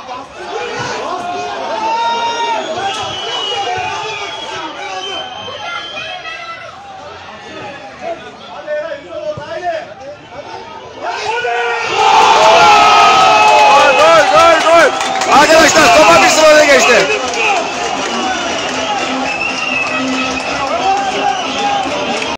Come on.